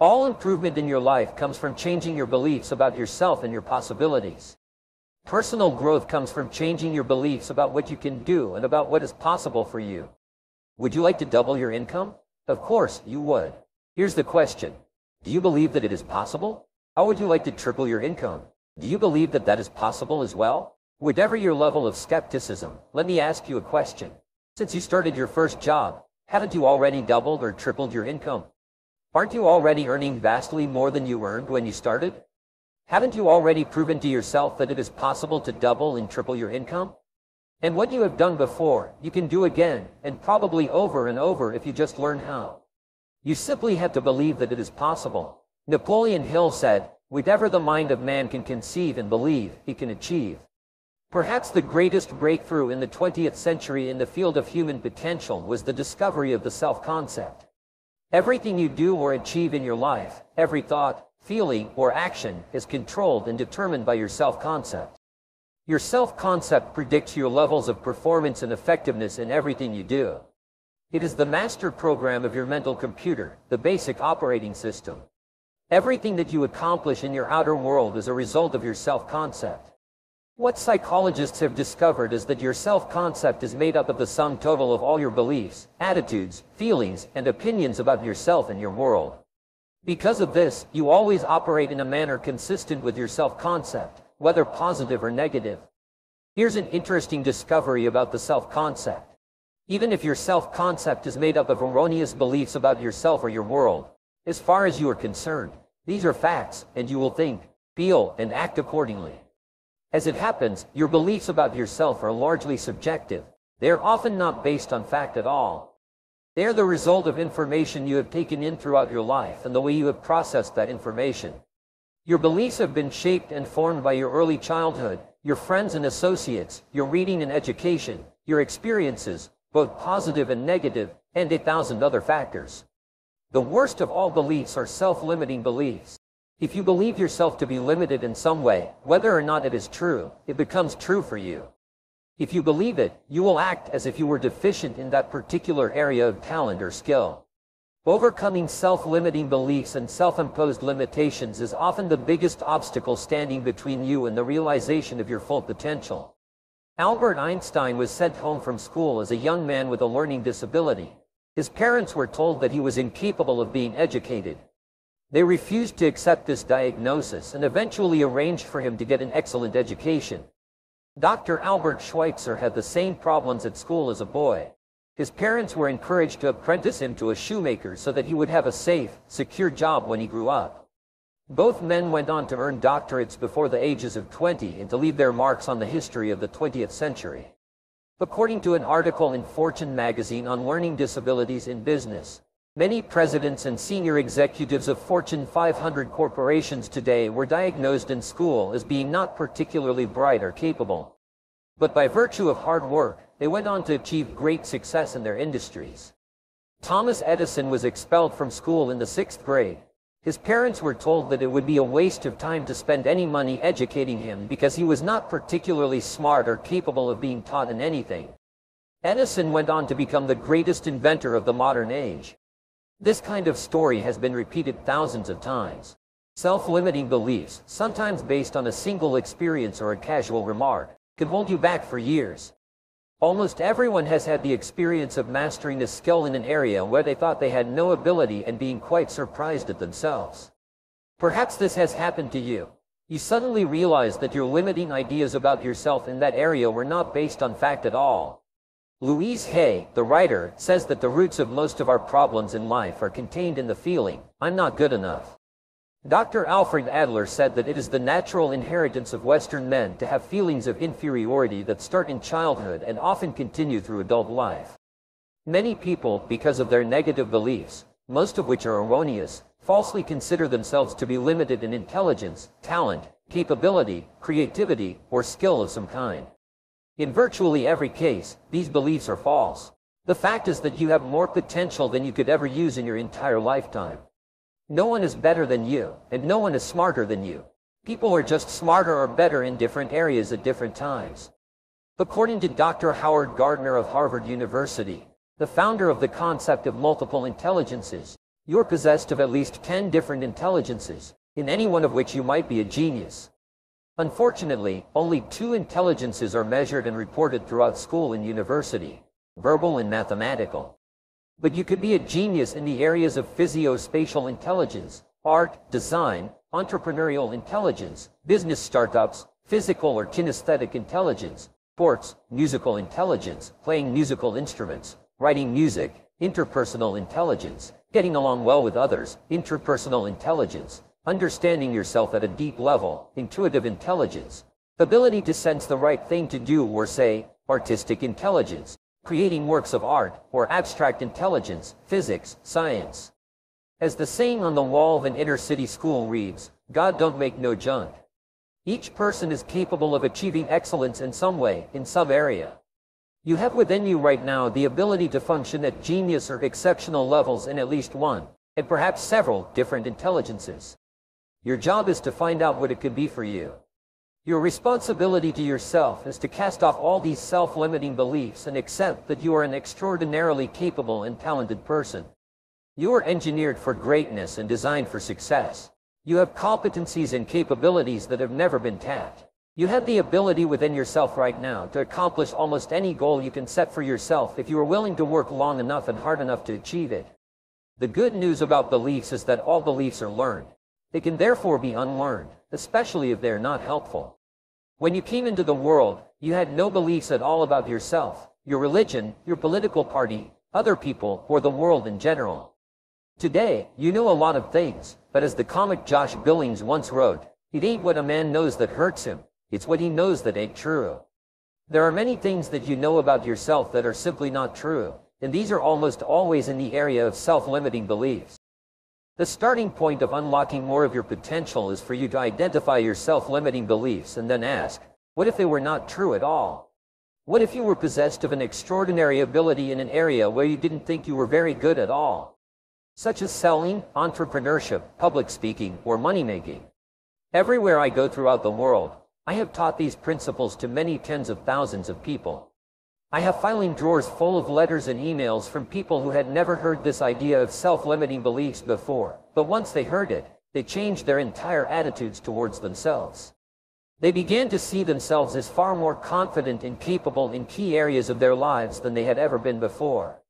All improvement in your life comes from changing your beliefs about yourself and your possibilities. Personal growth comes from changing your beliefs about what you can do and about what is possible for you. Would you like to double your income? Of course, you would. Here's the question. Do you believe that it is possible? How would you like to triple your income? Do you believe that that is possible as well? Whatever your level of skepticism, let me ask you a question. Since you started your first job, haven't you already doubled or tripled your income? Aren't you already earning vastly more than you earned when you started? Haven't you already proven to yourself that it is possible to double and triple your income? And what you have done before, you can do again, and probably over and over if you just learn how. You simply have to believe that it is possible. Napoleon Hill said, whatever the mind of man can conceive and believe, he can achieve. Perhaps the greatest breakthrough in the 20th century in the field of human potential was the discovery of the self-concept. Everything you do or achieve in your life, every thought, feeling, or action is controlled and determined by your self-concept. Your self-concept predicts your levels of performance and effectiveness in everything you do. It is the master program of your mental computer, the basic operating system. Everything that you accomplish in your outer world is a result of your self-concept. What psychologists have discovered is that your self-concept is made up of the sum total of all your beliefs, attitudes, feelings, and opinions about yourself and your world. Because of this, you always operate in a manner consistent with your self-concept, whether positive or negative. Here's an interesting discovery about the self-concept. Even if your self-concept is made up of erroneous beliefs about yourself or your world, as far as you are concerned, these are facts, and you will think, feel, and act accordingly. As it happens, your beliefs about yourself are largely subjective. They are often not based on fact at all. They are the result of information you have taken in throughout your life and the way you have processed that information. Your beliefs have been shaped and formed by your early childhood, your friends and associates, your reading and education, your experiences, both positive and negative, and a thousand other factors. The worst of all beliefs are self-limiting beliefs. If you believe yourself to be limited in some way, whether or not it is true, it becomes true for you. If you believe it, you will act as if you were deficient in that particular area of talent or skill. Overcoming self-limiting beliefs and self-imposed limitations is often the biggest obstacle standing between you and the realization of your full potential. Albert Einstein was sent home from school as a young man with a learning disability. His parents were told that he was incapable of being educated. They refused to accept this diagnosis and eventually arranged for him to get an excellent education. Dr. Albert Schweitzer had the same problems at school as a boy. His parents were encouraged to apprentice him to a shoemaker so that he would have a safe, secure job when he grew up. Both men went on to earn doctorates before the ages of 20 and to leave their marks on the history of the 20th century. According to an article in Fortune magazine on learning disabilities in business, Many presidents and senior executives of Fortune 500 corporations today were diagnosed in school as being not particularly bright or capable. But by virtue of hard work, they went on to achieve great success in their industries. Thomas Edison was expelled from school in the sixth grade. His parents were told that it would be a waste of time to spend any money educating him because he was not particularly smart or capable of being taught in anything. Edison went on to become the greatest inventor of the modern age. This kind of story has been repeated thousands of times. Self-limiting beliefs, sometimes based on a single experience or a casual remark, can hold you back for years. Almost everyone has had the experience of mastering a skill in an area where they thought they had no ability and being quite surprised at themselves. Perhaps this has happened to you. You suddenly realize that your limiting ideas about yourself in that area were not based on fact at all. Louise Hay, the writer, says that the roots of most of our problems in life are contained in the feeling, I'm not good enough. Dr. Alfred Adler said that it is the natural inheritance of Western men to have feelings of inferiority that start in childhood and often continue through adult life. Many people, because of their negative beliefs, most of which are erroneous, falsely consider themselves to be limited in intelligence, talent, capability, creativity, or skill of some kind. In virtually every case, these beliefs are false. The fact is that you have more potential than you could ever use in your entire lifetime. No one is better than you, and no one is smarter than you. People are just smarter or better in different areas at different times. According to Dr. Howard Gardner of Harvard University, the founder of the concept of multiple intelligences, You're possessed of at least 10 different intelligences, in any one of which you might be a genius. Unfortunately, only two intelligences are measured and reported throughout school and university, verbal and mathematical. But you could be a genius in the areas of physio-spatial intelligence, art, design, entrepreneurial intelligence, business startups, physical or kinesthetic intelligence, sports, musical intelligence, playing musical instruments, writing music, interpersonal intelligence, getting along well with others, interpersonal intelligence, understanding yourself at a deep level, intuitive intelligence, ability to sense the right thing to do or say, artistic intelligence, creating works of art, or abstract intelligence, physics, science. As the saying on the wall of an inner city school reads, God don't make no junk. Each person is capable of achieving excellence in some way, in some area. You have within you right now the ability to function at genius or exceptional levels in at least one, and perhaps several, different intelligences. Your job is to find out what it could be for you. Your responsibility to yourself is to cast off all these self-limiting beliefs and accept that you are an extraordinarily capable and talented person. You are engineered for greatness and designed for success. You have competencies and capabilities that have never been tapped. You have the ability within yourself right now to accomplish almost any goal you can set for yourself if you are willing to work long enough and hard enough to achieve it. The good news about beliefs is that all beliefs are learned. They can therefore be unlearned, especially if they are not helpful. When you came into the world, you had no beliefs at all about yourself, your religion, your political party, other people, or the world in general. Today, you know a lot of things, but as the comic Josh Billings once wrote, it ain't what a man knows that hurts him, it's what he knows that ain't true. There are many things that you know about yourself that are simply not true, and these are almost always in the area of self-limiting beliefs. The starting point of unlocking more of your potential is for you to identify your self-limiting beliefs and then ask, what if they were not true at all? What if you were possessed of an extraordinary ability in an area where you didn't think you were very good at all? Such as selling, entrepreneurship, public speaking, or money making. Everywhere I go throughout the world, I have taught these principles to many tens of thousands of people. I have filing drawers full of letters and emails from people who had never heard this idea of self-limiting beliefs before, but once they heard it, they changed their entire attitudes towards themselves. They began to see themselves as far more confident and capable in key areas of their lives than they had ever been before.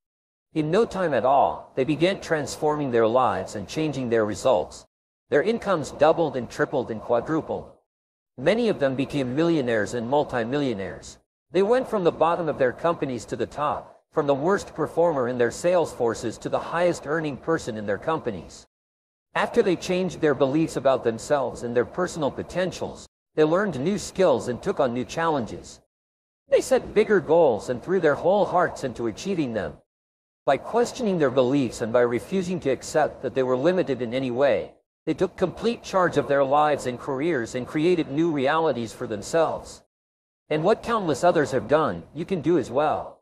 In no time at all, they began transforming their lives and changing their results. Their incomes doubled and tripled and quadrupled. Many of them became millionaires and multimillionaires. They went from the bottom of their companies to the top, from the worst performer in their sales forces to the highest earning person in their companies. After they changed their beliefs about themselves and their personal potentials, they learned new skills and took on new challenges. They set bigger goals and threw their whole hearts into achieving them. By questioning their beliefs and by refusing to accept that they were limited in any way, they took complete charge of their lives and careers and created new realities for themselves. And what countless others have done, you can do as well.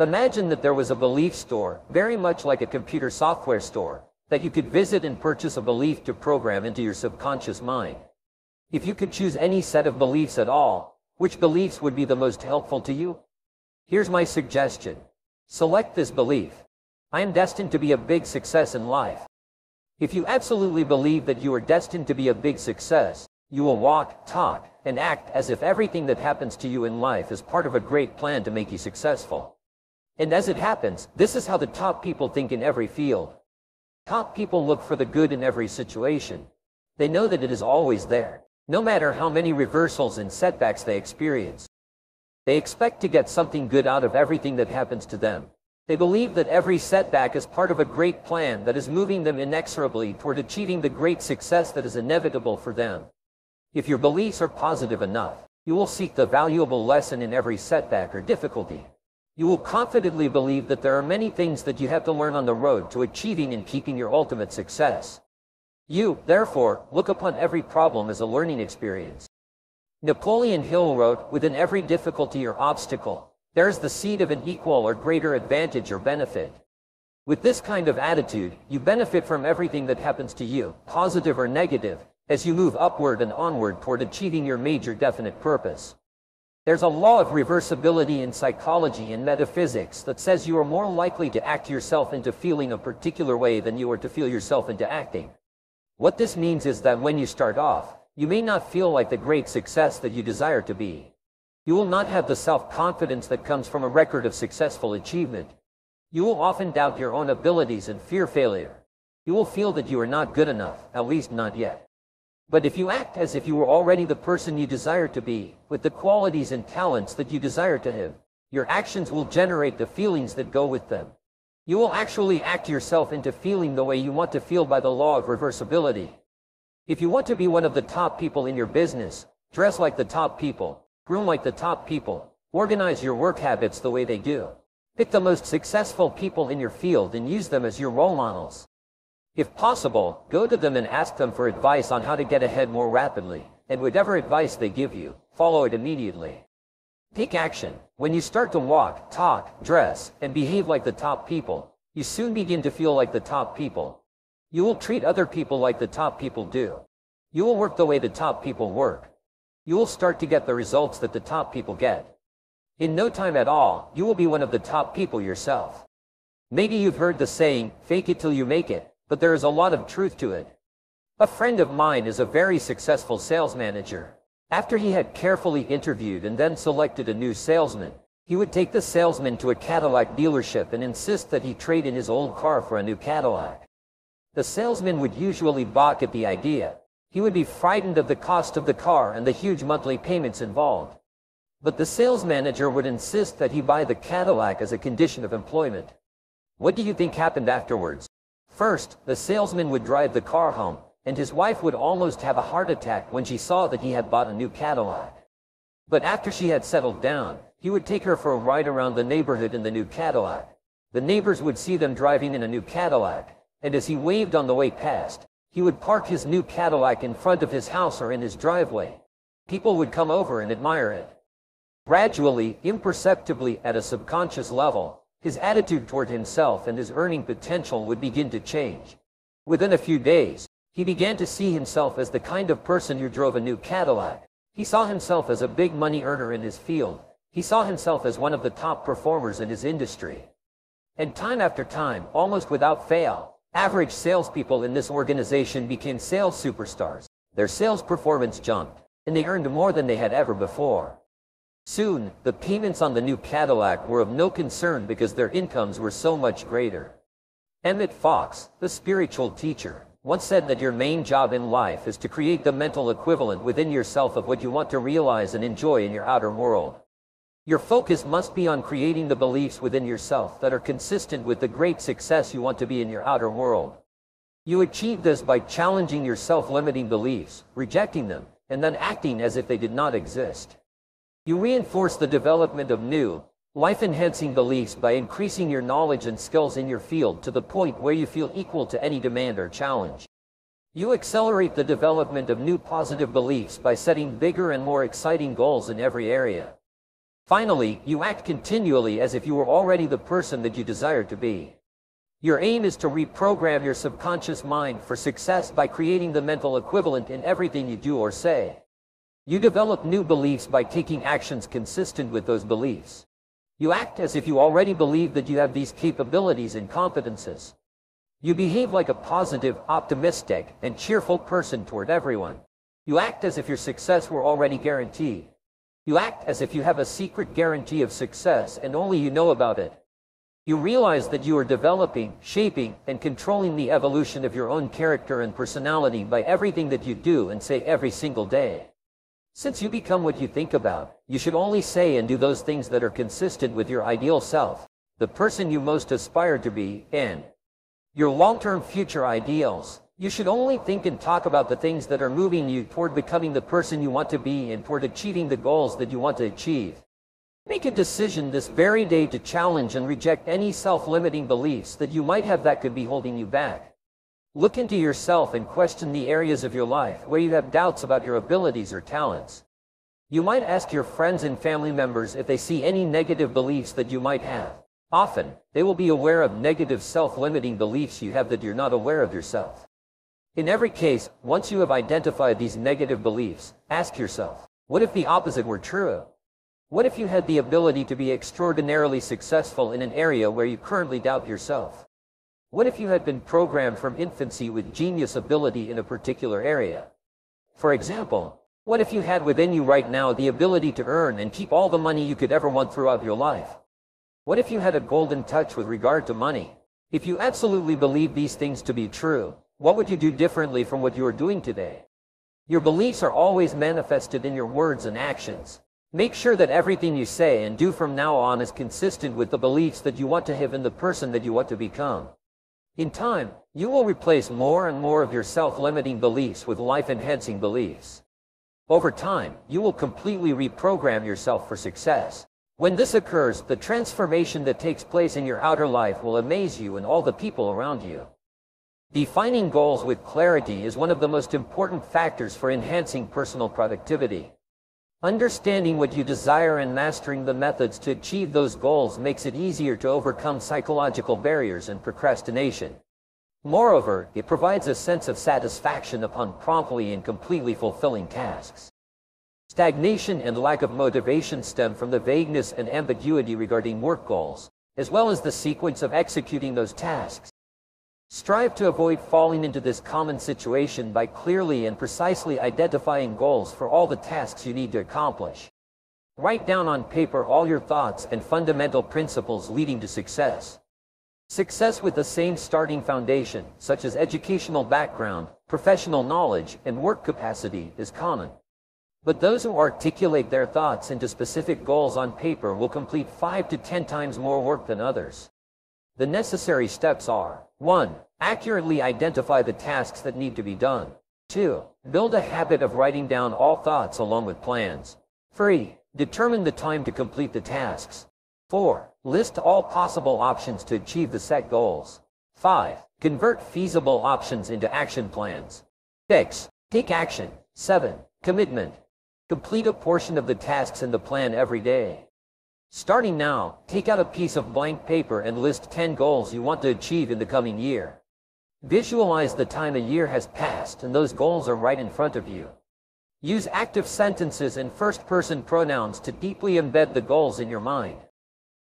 Imagine that there was a belief store, very much like a computer software store, that you could visit and purchase a belief to program into your subconscious mind. If you could choose any set of beliefs at all, which beliefs would be the most helpful to you? Here's my suggestion. Select this belief. I am destined to be a big success in life. If you absolutely believe that you are destined to be a big success, you will walk, talk, and act as if everything that happens to you in life is part of a great plan to make you successful. And as it happens, this is how the top people think in every field. Top people look for the good in every situation. They know that it is always there, no matter how many reversals and setbacks they experience. They expect to get something good out of everything that happens to them. They believe that every setback is part of a great plan that is moving them inexorably toward achieving the great success that is inevitable for them. If your beliefs are positive enough, you will seek the valuable lesson in every setback or difficulty. You will confidently believe that there are many things that you have to learn on the road to achieving and keeping your ultimate success. You, therefore, look upon every problem as a learning experience. Napoleon Hill wrote, within every difficulty or obstacle, there's the seed of an equal or greater advantage or benefit. With this kind of attitude, you benefit from everything that happens to you, positive or negative, as you move upward and onward toward achieving your major definite purpose. There's a law of reversibility in psychology and metaphysics that says you are more likely to act yourself into feeling a particular way than you are to feel yourself into acting. What this means is that when you start off, you may not feel like the great success that you desire to be. You will not have the self-confidence that comes from a record of successful achievement. You will often doubt your own abilities and fear failure. You will feel that you are not good enough, at least not yet. But if you act as if you were already the person you desire to be, with the qualities and talents that you desire to have, your actions will generate the feelings that go with them. You will actually act yourself into feeling the way you want to feel by the law of reversibility. If you want to be one of the top people in your business, dress like the top people, groom like the top people, organize your work habits the way they do. Pick the most successful people in your field and use them as your role models. If possible, go to them and ask them for advice on how to get ahead more rapidly, and whatever advice they give you, follow it immediately. Take action. When you start to walk, talk, dress, and behave like the top people, you soon begin to feel like the top people. You will treat other people like the top people do. You will work the way the top people work. You will start to get the results that the top people get. In no time at all, you will be one of the top people yourself. Maybe you've heard the saying, fake it till you make it but there is a lot of truth to it. A friend of mine is a very successful sales manager. After he had carefully interviewed and then selected a new salesman, he would take the salesman to a Cadillac dealership and insist that he trade in his old car for a new Cadillac. The salesman would usually balk at the idea. He would be frightened of the cost of the car and the huge monthly payments involved. But the sales manager would insist that he buy the Cadillac as a condition of employment. What do you think happened afterwards? First, the salesman would drive the car home, and his wife would almost have a heart attack when she saw that he had bought a new Cadillac. But after she had settled down, he would take her for a ride around the neighborhood in the new Cadillac. The neighbors would see them driving in a new Cadillac, and as he waved on the way past, he would park his new Cadillac in front of his house or in his driveway. People would come over and admire it. Gradually, imperceptibly at a subconscious level, his attitude toward himself and his earning potential would begin to change. Within a few days, he began to see himself as the kind of person who drove a new Cadillac. He saw himself as a big money earner in his field. He saw himself as one of the top performers in his industry. And time after time, almost without fail, average salespeople in this organization became sales superstars. Their sales performance jumped, and they earned more than they had ever before. Soon, the payments on the new Cadillac were of no concern because their incomes were so much greater. Emmett Fox, the spiritual teacher, once said that your main job in life is to create the mental equivalent within yourself of what you want to realize and enjoy in your outer world. Your focus must be on creating the beliefs within yourself that are consistent with the great success you want to be in your outer world. You achieve this by challenging your self-limiting beliefs, rejecting them, and then acting as if they did not exist. You reinforce the development of new, life-enhancing beliefs by increasing your knowledge and skills in your field to the point where you feel equal to any demand or challenge. You accelerate the development of new positive beliefs by setting bigger and more exciting goals in every area. Finally, you act continually as if you were already the person that you desire to be. Your aim is to reprogram your subconscious mind for success by creating the mental equivalent in everything you do or say. You develop new beliefs by taking actions consistent with those beliefs. You act as if you already believe that you have these capabilities and competences. You behave like a positive, optimistic, and cheerful person toward everyone. You act as if your success were already guaranteed. You act as if you have a secret guarantee of success and only you know about it. You realize that you are developing, shaping, and controlling the evolution of your own character and personality by everything that you do and say every single day. Since you become what you think about, you should only say and do those things that are consistent with your ideal self, the person you most aspire to be, and your long-term future ideals. You should only think and talk about the things that are moving you toward becoming the person you want to be and toward achieving the goals that you want to achieve. Make a decision this very day to challenge and reject any self-limiting beliefs that you might have that could be holding you back. Look into yourself and question the areas of your life where you have doubts about your abilities or talents. You might ask your friends and family members if they see any negative beliefs that you might have. Often, they will be aware of negative self-limiting beliefs you have that you're not aware of yourself. In every case, once you have identified these negative beliefs, ask yourself, what if the opposite were true? What if you had the ability to be extraordinarily successful in an area where you currently doubt yourself? What if you had been programmed from infancy with genius ability in a particular area? For example, what if you had within you right now the ability to earn and keep all the money you could ever want throughout your life? What if you had a golden touch with regard to money? If you absolutely believe these things to be true, what would you do differently from what you are doing today? Your beliefs are always manifested in your words and actions. Make sure that everything you say and do from now on is consistent with the beliefs that you want to have in the person that you want to become. In time, you will replace more and more of your self-limiting beliefs with life-enhancing beliefs. Over time, you will completely reprogram yourself for success. When this occurs, the transformation that takes place in your outer life will amaze you and all the people around you. Defining goals with clarity is one of the most important factors for enhancing personal productivity. Understanding what you desire and mastering the methods to achieve those goals makes it easier to overcome psychological barriers and procrastination. Moreover, it provides a sense of satisfaction upon promptly and completely fulfilling tasks. Stagnation and lack of motivation stem from the vagueness and ambiguity regarding work goals, as well as the sequence of executing those tasks. Strive to avoid falling into this common situation by clearly and precisely identifying goals for all the tasks you need to accomplish. Write down on paper all your thoughts and fundamental principles leading to success. Success with the same starting foundation, such as educational background, professional knowledge, and work capacity, is common. But those who articulate their thoughts into specific goals on paper will complete five to ten times more work than others. The necessary steps are 1. Accurately identify the tasks that need to be done. 2. Build a habit of writing down all thoughts along with plans. 3. Determine the time to complete the tasks. 4. List all possible options to achieve the set goals. 5. Convert feasible options into action plans. 6. Take action. 7. Commitment. Complete a portion of the tasks in the plan every day. Starting now, take out a piece of blank paper and list 10 goals you want to achieve in the coming year. Visualize the time a year has passed and those goals are right in front of you. Use active sentences and first-person pronouns to deeply embed the goals in your mind.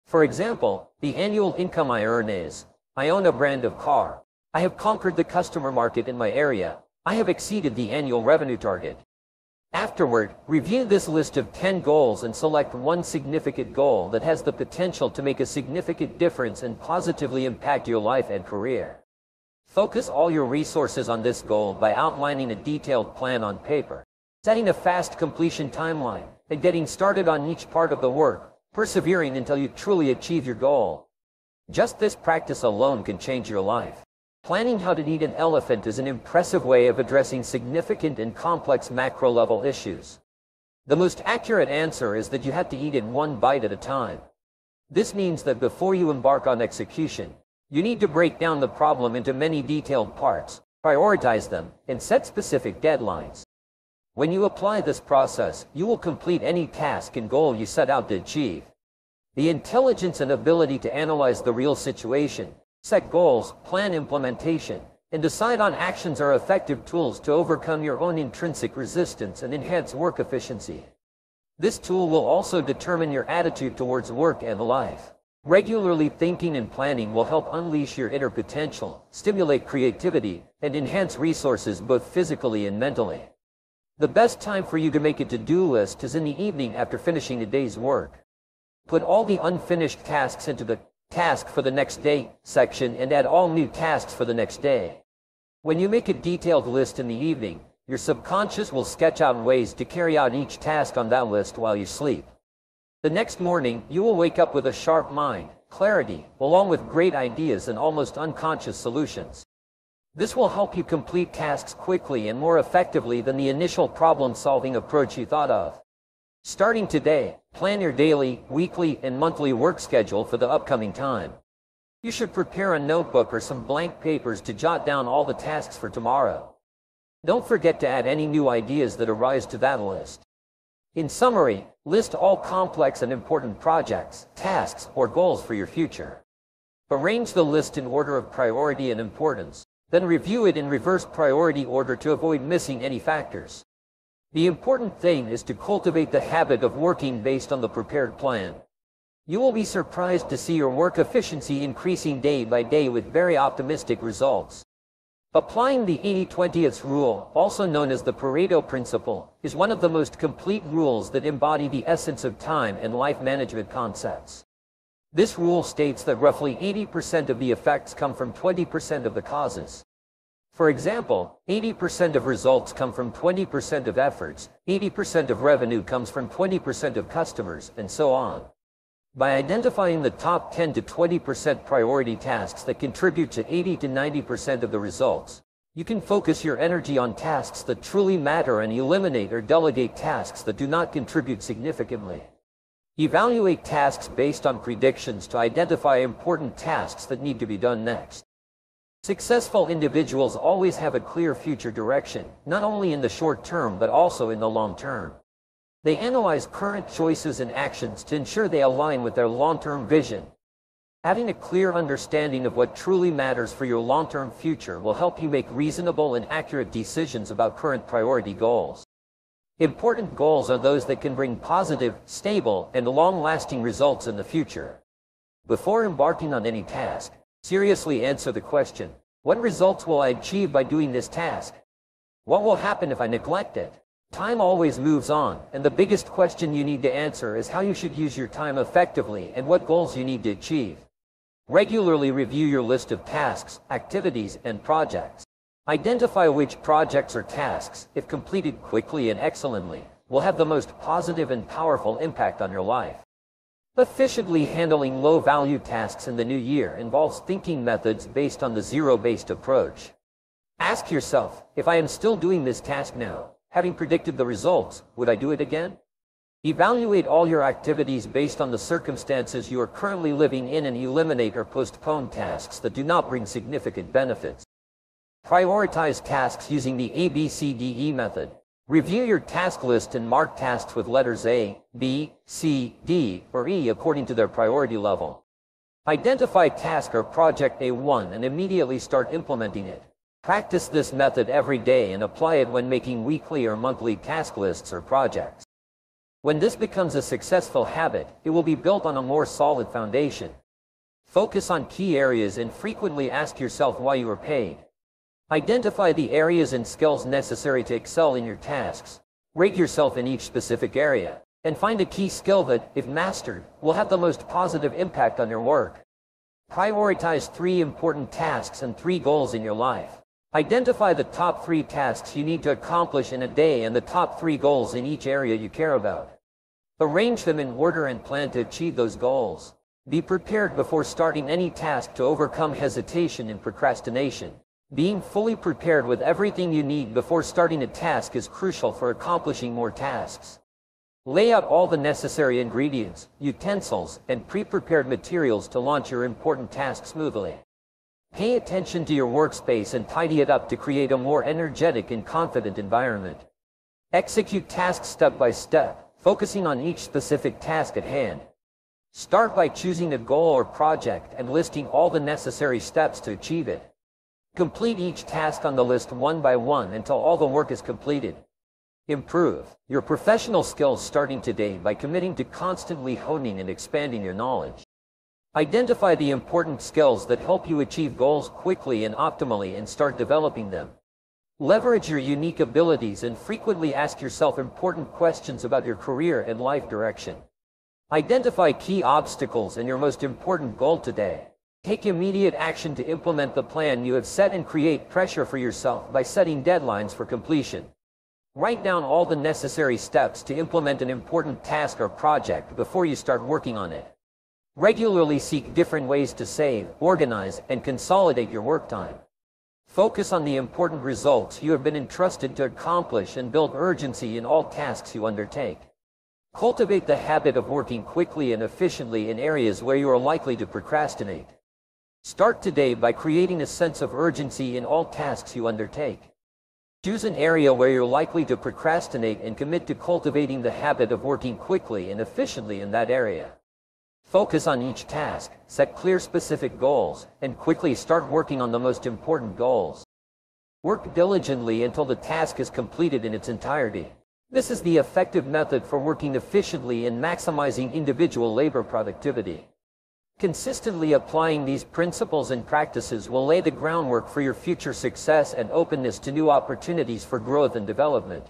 For example, the annual income I earn is, I own a brand of car. I have conquered the customer market in my area. I have exceeded the annual revenue target. Afterward, review this list of 10 goals and select one significant goal that has the potential to make a significant difference and positively impact your life and career. Focus all your resources on this goal by outlining a detailed plan on paper, setting a fast completion timeline, and getting started on each part of the work, persevering until you truly achieve your goal. Just this practice alone can change your life. Planning how to eat an elephant is an impressive way of addressing significant and complex macro-level issues. The most accurate answer is that you have to eat it one bite at a time. This means that before you embark on execution, you need to break down the problem into many detailed parts, prioritize them, and set specific deadlines. When you apply this process, you will complete any task and goal you set out to achieve. The intelligence and ability to analyze the real situation, Set goals, plan implementation, and decide on actions are effective tools to overcome your own intrinsic resistance and enhance work efficiency. This tool will also determine your attitude towards work and life. Regularly thinking and planning will help unleash your inner potential, stimulate creativity, and enhance resources both physically and mentally. The best time for you to make a to-do list is in the evening after finishing a day's work. Put all the unfinished tasks into the task for the next day section and add all new tasks for the next day. When you make a detailed list in the evening, your subconscious will sketch out ways to carry out each task on that list while you sleep. The next morning, you will wake up with a sharp mind, clarity, along with great ideas and almost unconscious solutions. This will help you complete tasks quickly and more effectively than the initial problem-solving approach you thought of. Starting today, plan your daily, weekly, and monthly work schedule for the upcoming time. You should prepare a notebook or some blank papers to jot down all the tasks for tomorrow. Don't forget to add any new ideas that arise to that list. In summary, list all complex and important projects, tasks, or goals for your future. Arrange the list in order of priority and importance, then review it in reverse priority order to avoid missing any factors. The important thing is to cultivate the habit of working based on the prepared plan. You will be surprised to see your work efficiency increasing day by day with very optimistic results. Applying the 80-20th rule, also known as the Pareto principle, is one of the most complete rules that embody the essence of time and life management concepts. This rule states that roughly 80% of the effects come from 20% of the causes. For example, 80% of results come from 20% of efforts, 80% of revenue comes from 20% of customers, and so on. By identifying the top 10 to 20% priority tasks that contribute to 80 to 90% of the results, you can focus your energy on tasks that truly matter and eliminate or delegate tasks that do not contribute significantly. Evaluate tasks based on predictions to identify important tasks that need to be done next. Successful individuals always have a clear future direction, not only in the short term but also in the long term. They analyze current choices and actions to ensure they align with their long-term vision. Having a clear understanding of what truly matters for your long-term future will help you make reasonable and accurate decisions about current priority goals. Important goals are those that can bring positive, stable, and long-lasting results in the future. Before embarking on any task, Seriously answer the question, what results will I achieve by doing this task? What will happen if I neglect it? Time always moves on, and the biggest question you need to answer is how you should use your time effectively and what goals you need to achieve. Regularly review your list of tasks, activities, and projects. Identify which projects or tasks, if completed quickly and excellently, will have the most positive and powerful impact on your life. Efficiently handling low-value tasks in the new year involves thinking methods based on the zero-based approach. Ask yourself, if I am still doing this task now, having predicted the results, would I do it again? Evaluate all your activities based on the circumstances you are currently living in and eliminate or postpone tasks that do not bring significant benefits. Prioritize tasks using the ABCDE method. Review your task list and mark tasks with letters A, B, C, D, or E according to their priority level. Identify task or project A1 and immediately start implementing it. Practice this method every day and apply it when making weekly or monthly task lists or projects. When this becomes a successful habit, it will be built on a more solid foundation. Focus on key areas and frequently ask yourself why you are paid. Identify the areas and skills necessary to excel in your tasks. Rate yourself in each specific area, and find a key skill that, if mastered, will have the most positive impact on your work. Prioritize three important tasks and three goals in your life. Identify the top three tasks you need to accomplish in a day and the top three goals in each area you care about. Arrange them in order and plan to achieve those goals. Be prepared before starting any task to overcome hesitation and procrastination. Being fully prepared with everything you need before starting a task is crucial for accomplishing more tasks. Lay out all the necessary ingredients, utensils, and pre-prepared materials to launch your important task smoothly. Pay attention to your workspace and tidy it up to create a more energetic and confident environment. Execute tasks step by step, focusing on each specific task at hand. Start by choosing a goal or project and listing all the necessary steps to achieve it. Complete each task on the list one by one until all the work is completed. Improve your professional skills starting today by committing to constantly honing and expanding your knowledge. Identify the important skills that help you achieve goals quickly and optimally and start developing them. Leverage your unique abilities and frequently ask yourself important questions about your career and life direction. Identify key obstacles and your most important goal today. Take immediate action to implement the plan you have set and create pressure for yourself by setting deadlines for completion. Write down all the necessary steps to implement an important task or project before you start working on it. Regularly seek different ways to save, organize, and consolidate your work time. Focus on the important results you have been entrusted to accomplish and build urgency in all tasks you undertake. Cultivate the habit of working quickly and efficiently in areas where you are likely to procrastinate. Start today by creating a sense of urgency in all tasks you undertake. Choose an area where you're likely to procrastinate and commit to cultivating the habit of working quickly and efficiently in that area. Focus on each task, set clear specific goals, and quickly start working on the most important goals. Work diligently until the task is completed in its entirety. This is the effective method for working efficiently and maximizing individual labor productivity. Consistently applying these principles and practices will lay the groundwork for your future success and openness to new opportunities for growth and development.